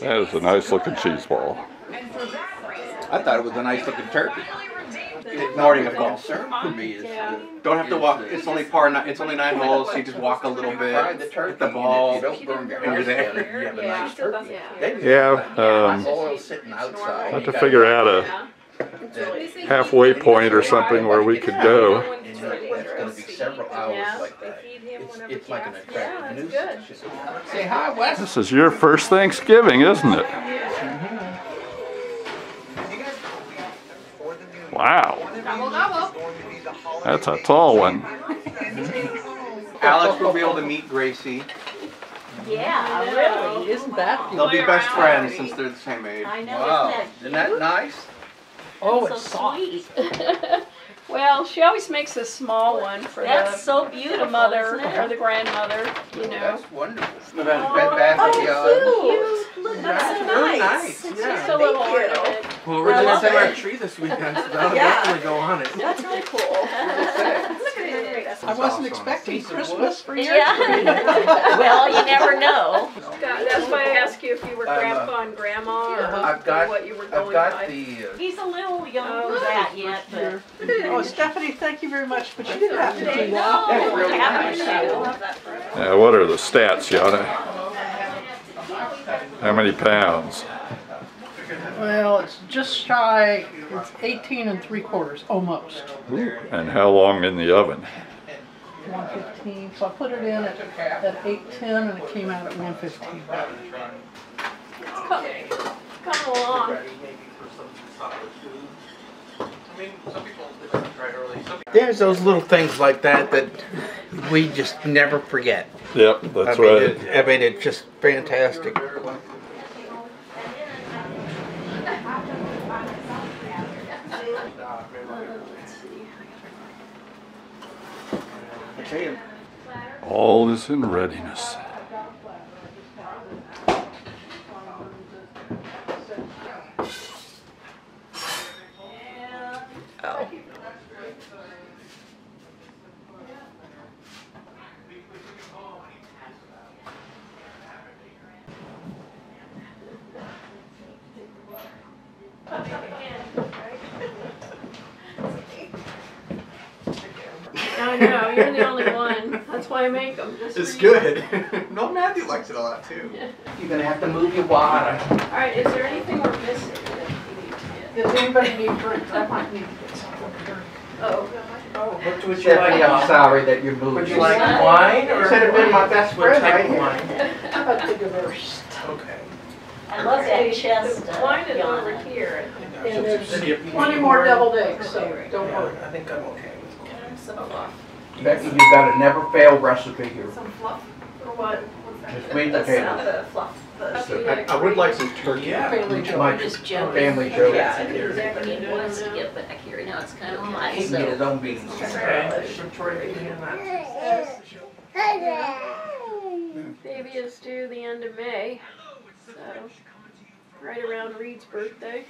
That is a nice looking cheese ball. I thought it was a nice looking turkey. Ignoring a golf. Concern for me is, uh, Don't have to walk. It's only par. ni- It's only nine holes. So you just walk a little bit, fry the turkey, hit the ball. if you don't burn your and you're there. you have a nice turkey. Yeah. Then Yeah, you um, have sitting outside. I'll have to figure out a Yeah. Halfway point or something where we could go. And you know, gonna be several hours like that. It's, it's like an attractive nuisance. Say hi, Wes. This is your first Thanksgiving, isn't it? Wow, Gobble gobble. that's a tall one. Alex will be able to meet Gracie. Yeah, really, isn't that They'll be best friends since they're the same age. I know, Wow, isn't isn't that that nice? Oh, So it's soft. sweet. Well, she always makes a small one for That's the, so the beautiful, mother isn't or the grandmother, you know. That's wonderful. But Bed then- Bath and Beyond. Oh, cute. Look, That's that's really nice. nice, yeah. just a little Thank you. ornament. Well, we're I gonna love send our it. tree this weekend, so that'll Yeah. definitely go on it. That's really cool. Look at. I wasn't expecting Christmas for your Yeah. tree. Well, you never know. That's why I asked you if you were I'm, uh, grandpa and grandma or I've got, what you were I've got by. the, uh, He's a little young Oh, for that yet, but. Oh, Stephanie, thank you very much, but you didn't have to do No, that. really happy nice. to. Yeah, what are the stats, Yana? How many pounds? Well, it's just shy, it's 18 and three quarters, almost. And how long in the oven? 115, so I put it in at, at 810 and it came out at 115. Come, come along. There's those little things like that that we just never forget. Yep, I that's mean, right. it- I mean, it's just fantastic. I tell you, All is in readiness. I know, you're the only one. That's why I make them. It's good. no, Matthew likes it a lot too. You're gonna have to move your water. All right, is there anything we're missing that you need to get? Does anybody need drinks? I might need to get something to drink. Oh, What would you like? I'm sorry that you're moving. Would you like wine or? Should have been my best friend right here. How about the diverse? Okay. I love that chest. the uh, wine is Yana. over here. And there's plenty more deviled eggs, so don't worry. I think I'm okay. With wine. Some fluff. Becky, you've got a never fail recipe here. Some fluff or what? Just sweet potatoes. The fluff. I, I would like some turkey. Family joke. My Just joking. family joke. Yeah, exactly. He wants to get back here. Now it's kind of hot, He can get his so. own beans. Baby is due the end of May, so right around Reed's birthday.